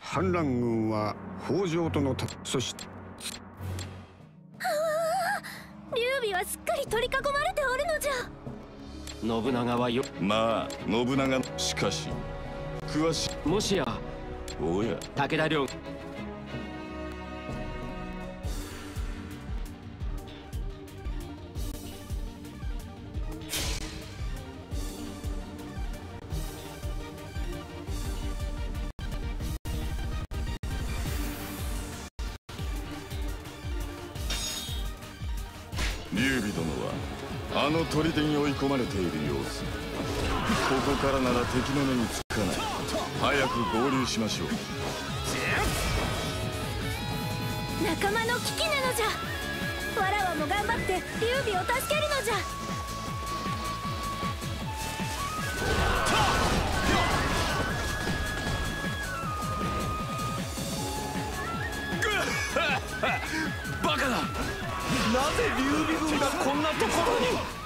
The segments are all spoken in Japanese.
反乱軍は北条とのたそして劉備はすっかり取り囲まれておるのじゃ。信長はよまあ信長しかし詳しい。もしやおや。武田領砦に追い込まれている様子。ここからなら敵の目につかない。早く合流しましょう。仲間の危機なのじゃ。わらわも頑張って劉備を助けるのじゃ。バカだ。なぜ劉備軍がこんなところに？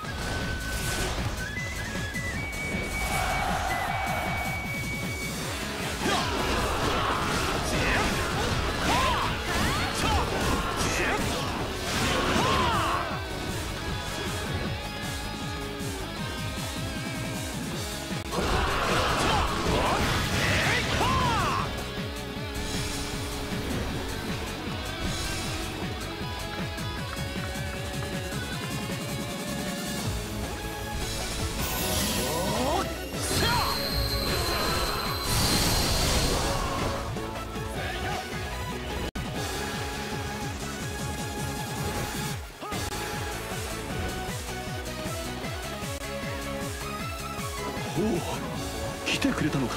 来てくれたのか。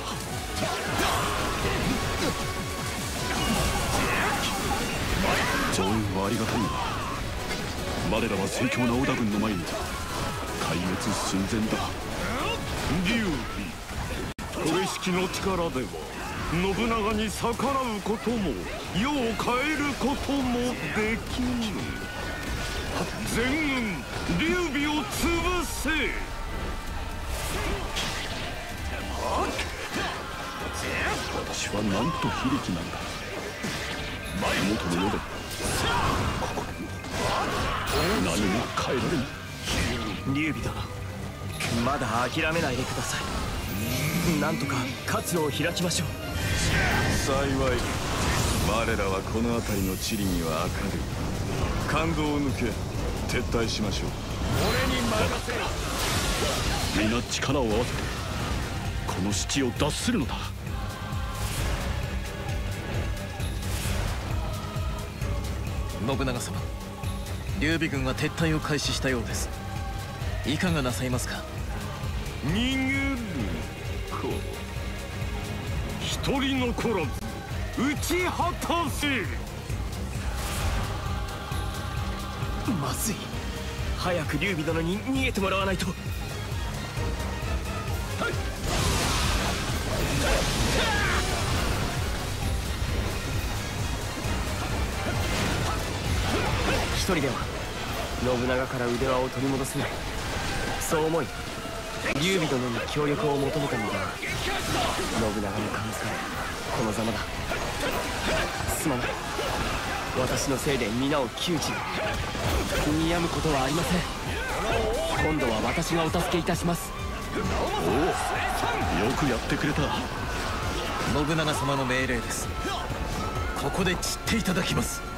応援はありがたいが我らは盛況な織田軍の前に壊滅寸前だ。劉備これしきの力では信長に逆らうことも世を変えることもできぬ。全軍劉備を潰せ。私はなんと非力なんだ。元の世でここで何も変えられぬ劉備殿まだ諦めないでください。なんとか活路を開きましょう。幸い我らはこの辺りの地理には明る。い感動を抜け撤退しましょう。皆力を合わせてこの七を脱するのだ信長様劉備軍は撤退を開始したようです。いかがなさいますか？逃げるか。一人残らず打ち果たせ。まずい。早く劉備殿に逃げてもらわないと。一人では信長から腕輪を取り戻せない。そう思い劉備殿に協力を求めたのだが信長に感づかれこのざまだ。すまない。私のせいで皆を窮地に。にやむことはありません。今度は私がお助けいたします。よくやってくれた。信長様の命令です。ここで散っていただきます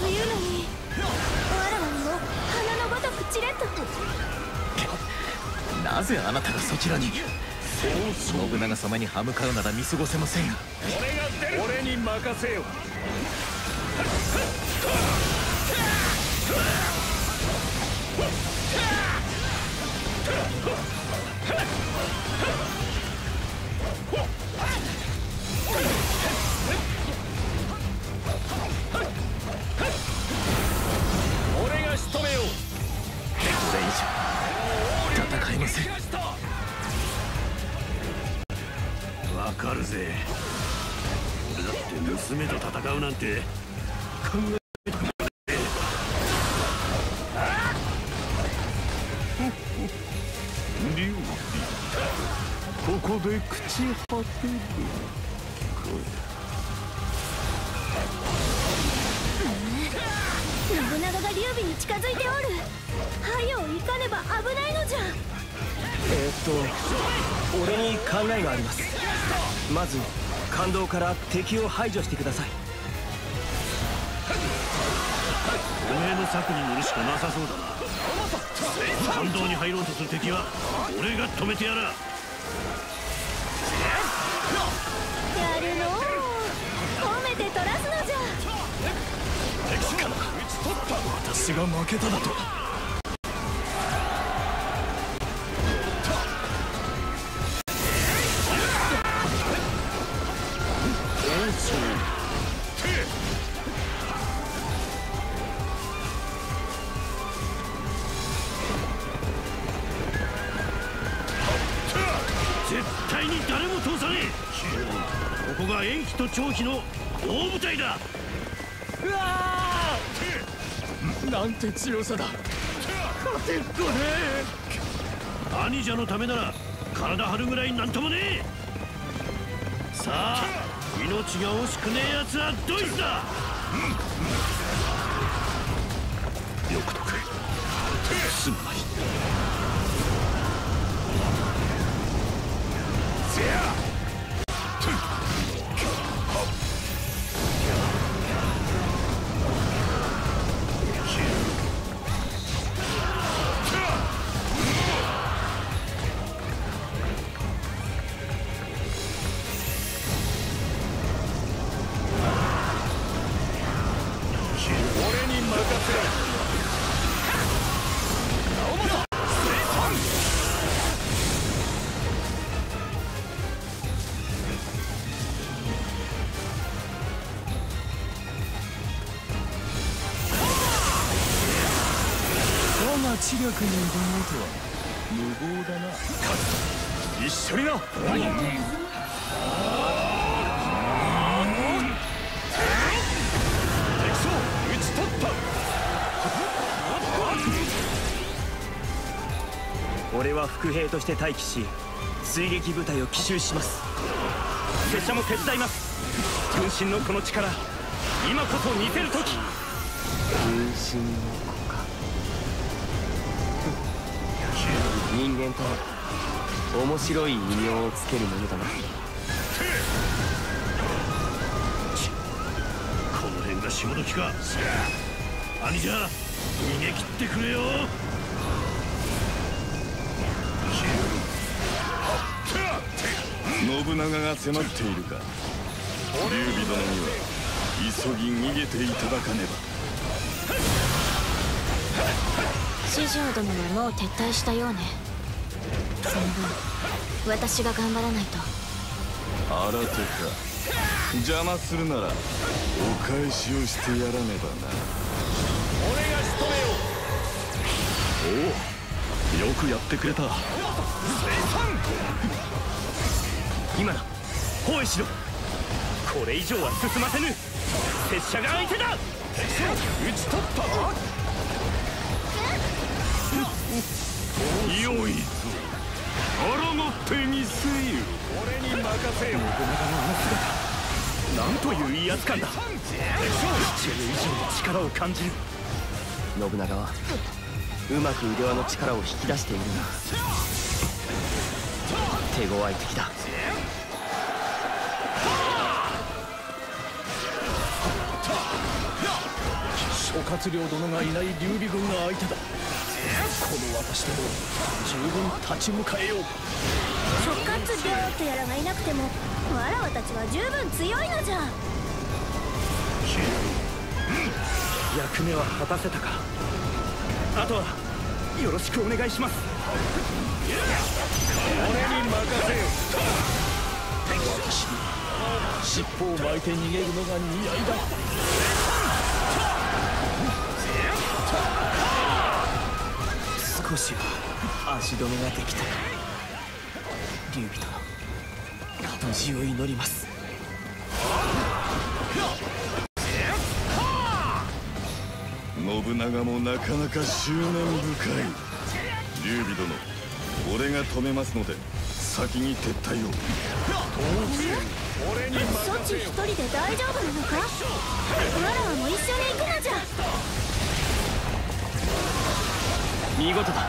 というのにわらわにも花のごとくちれっとなぜあなたがそちらに？信長様に歯向かうなら見過ごせません。が俺に任せよなんて。考え劉備ここで朽ち果てる。信長が劉備に近づいておるはよ行かねば危ないのじゃえーっと俺に考えがあります。まず感動から敵を排除してください。めえの策に乗るしかなさそうだな。反動に入ろうとする敵は俺が止めてやらやるの？う褒めて取らすのじゃ。私が負けただとここが延期と長飛の大舞台だ。なんて強さだ。兄者のためなら体張るぐらいなんともねえ。さあ命が惜しくねえやつはドイツだ。よ知力に挑もうとは無謀だな。一緒にな。俺は副兵として待機し追撃部隊を奇襲します拙者も手伝います分身のこの力今こそ見せる時分身人間とは面白い異名をつけるものだな。この辺が潮時か。兄者逃げ切ってくれよ。信長が迫っているか。劉備殿には急ぎ逃げていただかね四条殿はもう撤退したようねその分私が頑張らないと。ば新手か。邪魔するならお返しをしてやらねばな。よくやってくれた。今だ。包囲しろ。これ以上は進ませぬ。拙者が相手だ。討ち取ったよ俺に任せよなんという威圧感だ。父上以上に力を感じる。信長はうまく腕輪の力を引き出しているが手強い敵だ。諸葛亮殿がいない劉備軍が相手だこの私でも十分立ち向かえよう。諸葛亮とやらがいなくてもわらわたちは十分強いのじゃ。役目は果たせたか。あとはよろしくお願いします。俺に任せよ。私に尻尾を巻いて逃げるのが似合いだ少しは足止めができたか。劉備殿無事を祈ります。信長もなかなか執念深い。劉備殿俺が止めますので先に撤退を。そっち一人で大丈夫なのか？わらわも一緒に行くのじゃ見事だ。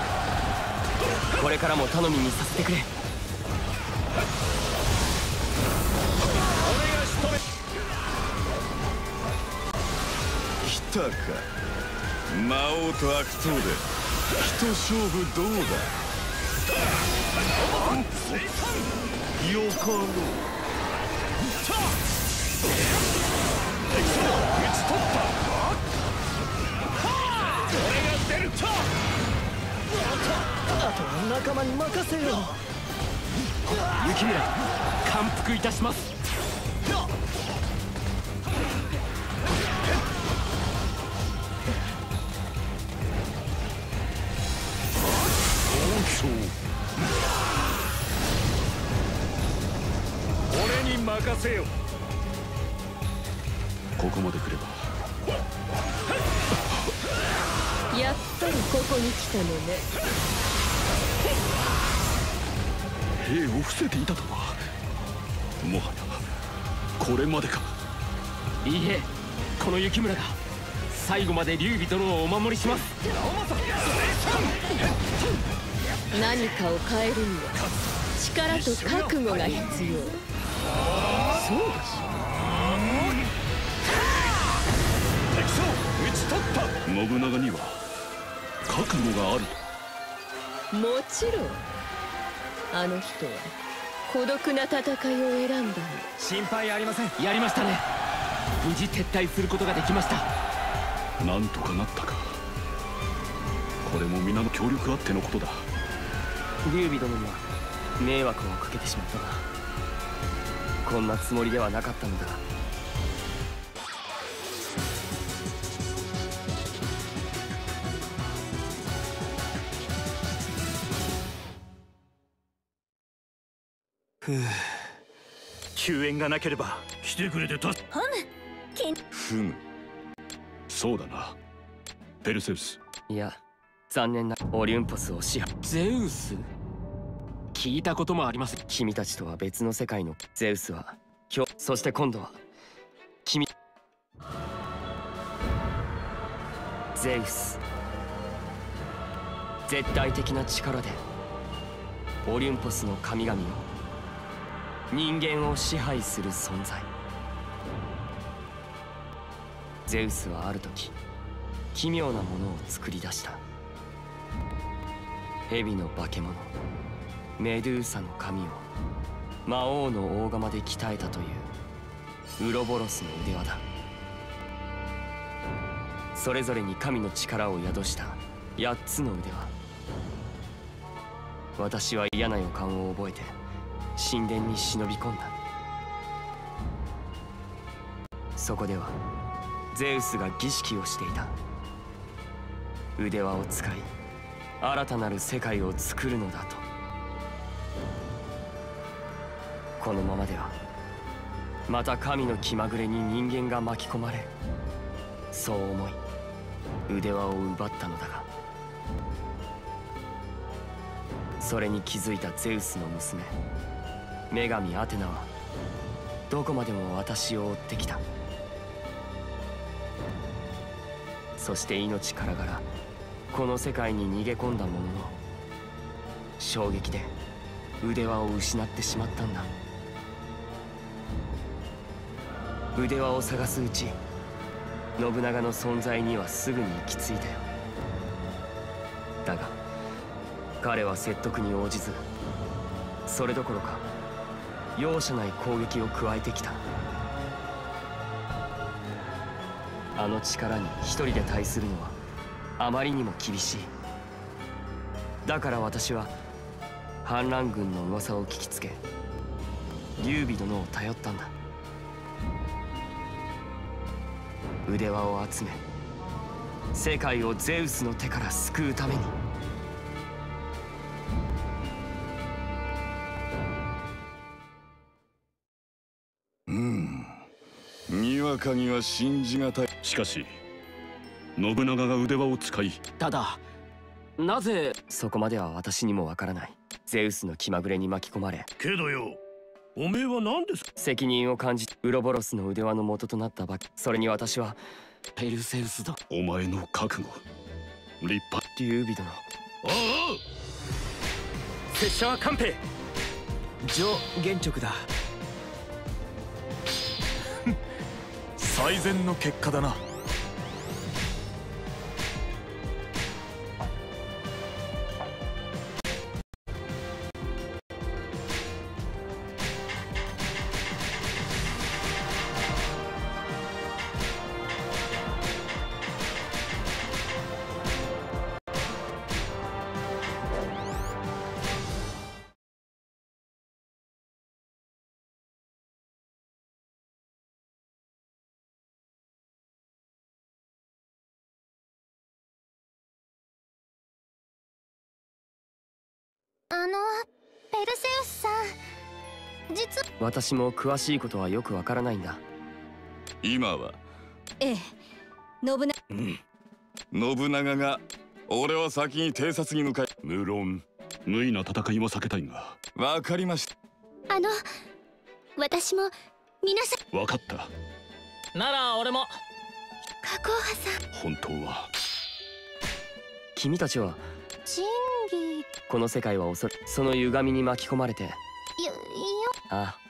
これからも頼みにさせてくれ。来たか。魔王と悪党で。一勝負どうだ。よかろう仲間に任せよ雪村感服いたします。俺に任せよ。ここまで来ればここに来たのね。兵を伏せていたとは。もはやこれまでか。いいえこの雪村が最後まで劉備殿をお守りします。何かを変えるには力と覚悟が必要。信長には覚悟がある。もちろん。あの人は。孤独な戦いを選んだの。心配ありません。やりましたね。無事撤退することができました。なんとかなったか。これも皆の協力あってのことだ劉備殿には迷惑をかけてしまったがこんなつもりではなかったのだが救援がなければ。来てくれてたホム。金ふむそうだな。ペルセウス。いや残念な。オリュンポスを支配。ゼウス？聞いたこともありません君たちとは別の世界の。ゼウスは。今日そして今度は。君。ゼウス。絶対的な力で。オリュンポスの神々を人間を支配する存在。ゼウスはある時奇妙なものを作り出した。蛇の化け物メドゥーサの髪を魔王の大釜で鍛えたというウロボロスの腕輪だ。それぞれに神の力を宿した8つの腕輪。私は嫌な予感を覚えて神殿に忍び込んだ。そこではゼウスが儀式をしていた。腕輪を使い新たなる世界を作るのだと。このままではまた神の気まぐれに人間が巻き込まれそう思い腕輪を奪ったのだが。それに気づいたゼウスの娘女神アテナはどこまでも私を追ってきた。そして命からがらこの世界に逃げ込んだものの衝撃で腕輪を失ってしまったんだ。腕輪を探すうち信長の存在にはすぐに行き着いたよ。だが彼は説得に応じずそれどころか容赦ない攻撃を加えてきた。あの力に一人で対するのはあまりにも厳しい。だから私は反乱軍の噂を聞きつけ劉備殿を頼ったんだ。腕輪を集め世界をゼウスの手から救うために。にわ中には信じがたい。しかし信長が腕輪を使いただなぜそこまでは私にもわからない。ゼウスの気まぐれに巻き込まれ。けどよおめえは何です責任を感じウロボロスの腕輪の元となったばそれに私はペルセウスだ。お前の覚悟立派。劉備殿あ拙者は官兵上玄直だ最善の結果だな。あのペルセウスさん実私も詳しいことはよくわからないんだ。今は。ええ。信長。信長が俺は先に偵察に向かい無論。無意な戦いは避けたいが。わかりました。あの私も皆さん。分かった。なら俺も。加工派さん。本当は。君たちは仁義この世界は恐れその歪みに巻き込まれて。よよ。ああ